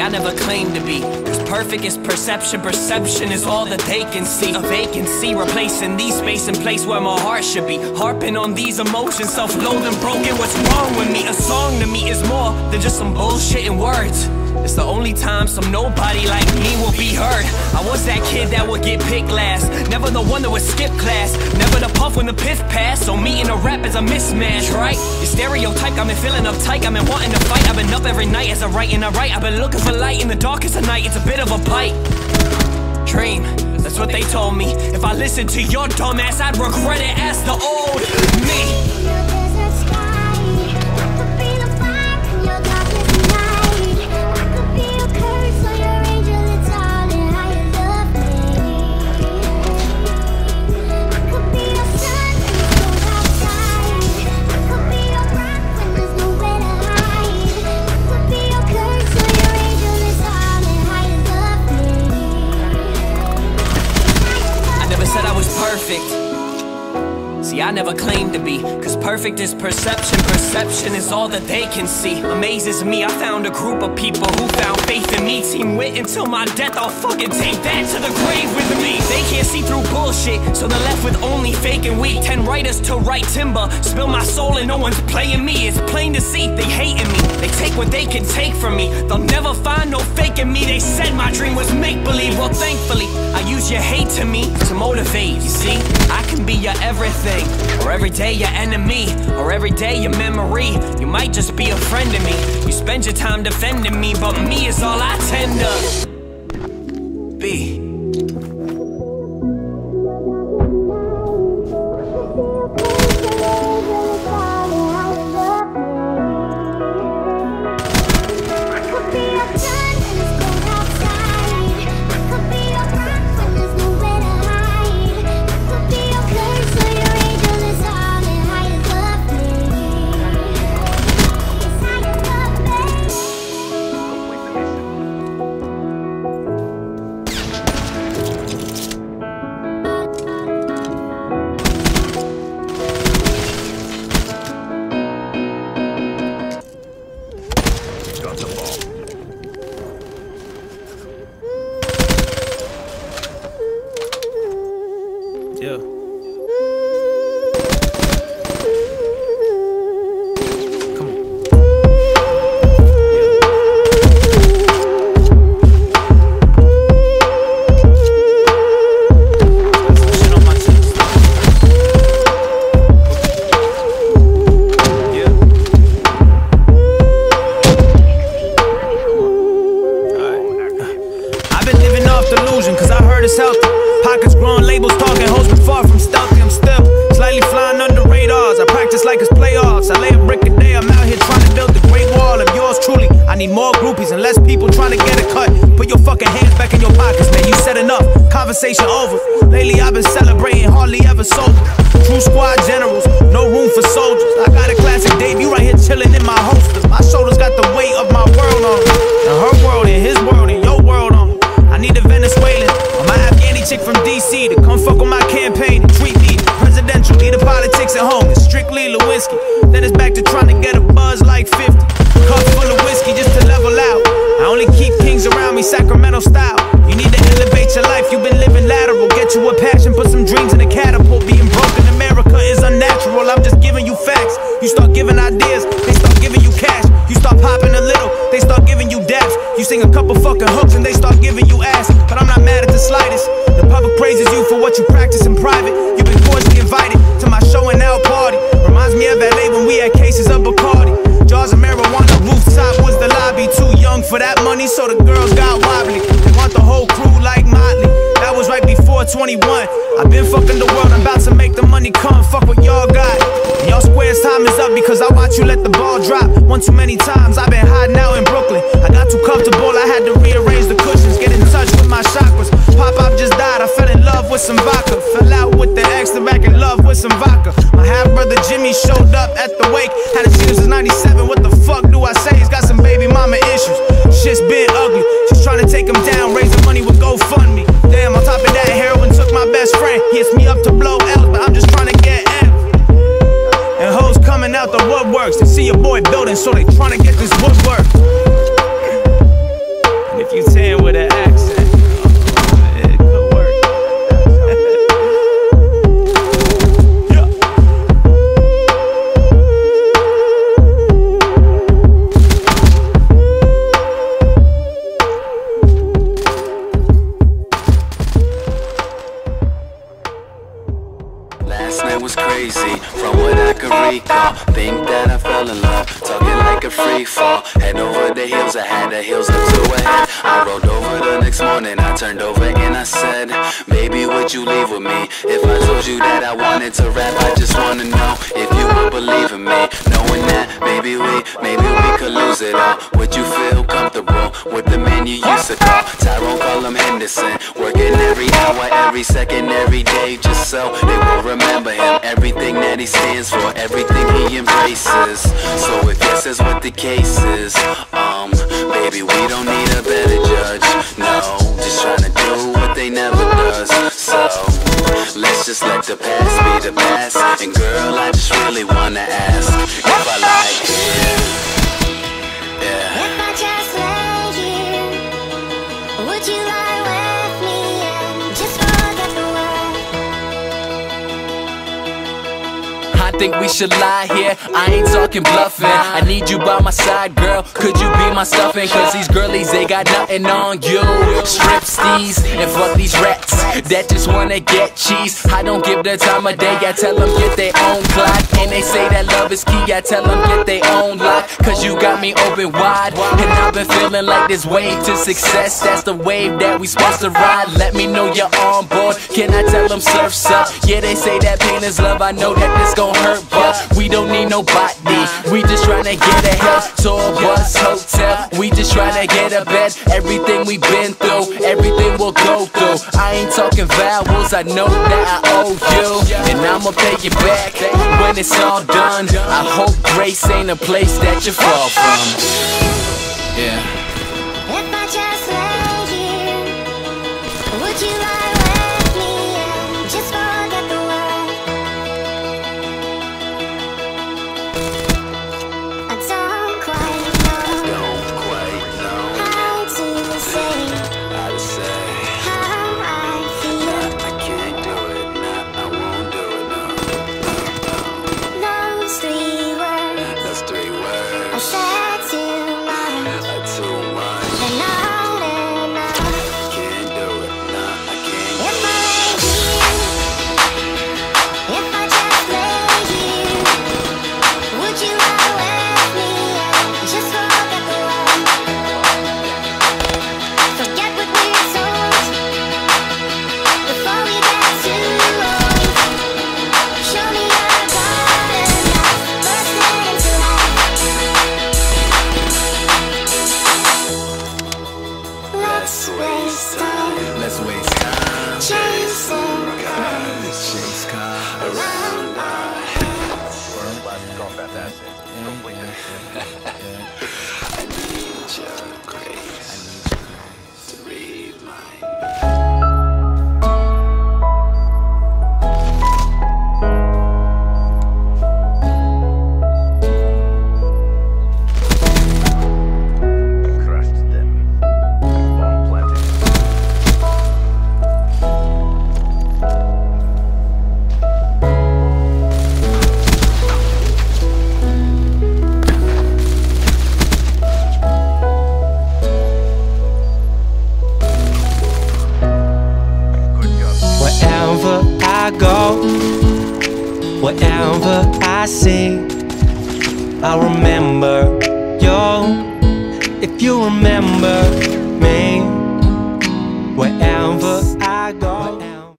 I never claimed to be. Cause perfect is perception, perception is all that they can see. A vacancy replacing these space and place where my heart should be. Harping on these emotions, self loathing, broken. What's wrong with me? A song to me is more than just some bullshit in words. It's the only time some nobody like me will be heard. I was that kid that would get picked last. Never the one that would skip class. Never the puff when the piff passed. So me and a rap is a mismatch, right? Your stereotype got me feeling uptight. I've been wanting to fight. I've been up every night as I write and I write. I've been looking for light in the darkest of night. It's a bit of a bite. Dream, that's what they told me. If I listened to your dumb ass, I'd regret it as the old me. Never claimed to be. Cause perfect is perception, perception is all that they can see. Amazes me, I found a group of people who found faith in me. Team wit until my death, I'll fucking take that to the grave with me. They can't see through bullshit, so they're left with only fake and weak. Ten writers to write timber, spill my soul and no one's playing me. It's plain to see, they hating me. They take what they can take from me. They'll never find no fake in me. They said my dream was make believe. Well, Your hate to me to motivate. You see, I can be your everything, or every day your enemy, or every day your memory. You might just be a friend to me. You spend your time defending me, but me is all I tend to Yeah. I lay a brick a day, I'm out here trying to build the great wall of yours truly. I need more groupies and less people trying to get a cut. Put your fucking hands back in your pockets, man. You said enough. Conversation over. Lately I've been celebrating, hardly ever sober. True squad generals, no room for soldiers. I got a classic debut right here chilling in my holster. My shoulders got the weight of my world on Get you a passion, put some dreams in a catapult. Being broke in America is unnatural. I'm just giving you facts. You start giving ideas, they start giving you cash. You start popping a little, they start giving you dabs. You sing a couple fucking hooks and they start giving you ass. But I'm not mad at the slightest. The public praises you for what you practice in private. You've been cordially invited to my show and out party. Reminds me of LA when we had cases of Bacardi. Jars of marijuana, rooftop was the lobby. Too young for that money, so the girls got wobbly. They want the whole crew like Motley. 21. I've been fucking the world, I'm about to make the money come. Fuck what y'all got. Y'all squares time is up because I watch you let the ball drop. One too many times, I've been hiding out in Brooklyn. I got too comfortable, I had to rearrange the cushions. Get in touch with my chakras. Pop Pop just died, I fell in love with some vodka. Fell out with the ex, then back in love with some vodka. My half brother Jimmy showed up at the wake. Had a him since 97. What the fuck do I say? He's got some baby mama issues. Shit's been ugly. So they tryna get this woodwork. Free fall. Head over the heels, I had the heels up to a head. I rolled over the next morning, would you leave with me? If I told you that I wanted to rap, I just wanna know if you would believe in me. Knowing that maybe we, maybe we could lose it all. Would you feel comfortable with the man you used to call? Tyrone, call him Henderson. Working every hour, every second, every day, just so they will remember him. Everything that he stands for, everything he embraces. So if yes is what the case is, um, baby, we don't need a better judge. No, just trying to do what they never does. So let's just let the past be the past. And girl, I just really wanna ask if I like it. Think we should lie here. I ain't talking bluffing. I need you by my side, girl. Could you be my stuffing? Cause these girlies, they got nothing on you. Strip steez and fuck these rats that just wanna get cheese. I don't give the time of day. I tell them get their own clock. And they say that love is key. I tell them get their own lock. Cause you got me open wide. And I've been feeling like this wave to success. That's the wave that we supposed to ride. Let me know you're on board. Can I tell them surf's up? Yeah, they say that pain is love. I know that this gon' hurt, but we don't need nobody. We just tryna get ahead. Tour bus, hotel. We just tryna get a bed. Everything we've been through, everything we'll go through. I ain't talking vowels. I know that I owe you, and I'ma pay you back when it's all done. I hope grace ain't a place that you fall from. Yeah. 跟我一样实在太 wherever I see, I remember you. If you remember